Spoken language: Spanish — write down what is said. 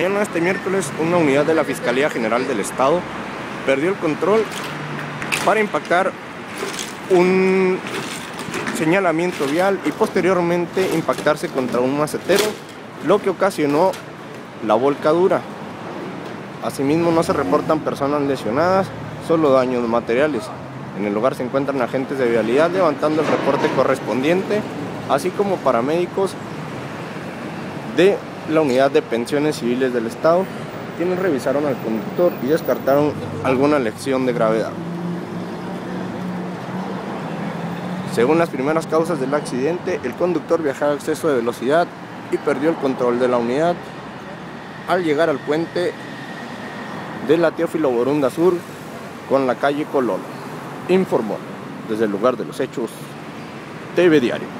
mañana este miércoles, una unidad de la Fiscalía General del Estado perdió el control para impactar un señalamiento vial y posteriormente impactarse contra un macetero, lo que ocasionó la volcadura. Asimismo, no se reportan personas lesionadas, solo daños materiales. En el lugar se encuentran agentes de vialidad levantando el reporte correspondiente, así como paramédicos de la Unidad de Pensiones Civiles del Estado, quienes revisaron al conductor y descartaron alguna lección de gravedad. Según las primeras causas del accidente, el conductor viajaba a exceso de velocidad y perdió el control de la unidad al llegar al puente de la Teófilo Borunda Sur con la calle Colón. Informó desde el lugar de los hechos TV Diario.